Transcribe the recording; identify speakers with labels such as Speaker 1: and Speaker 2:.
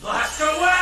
Speaker 1: Blast away!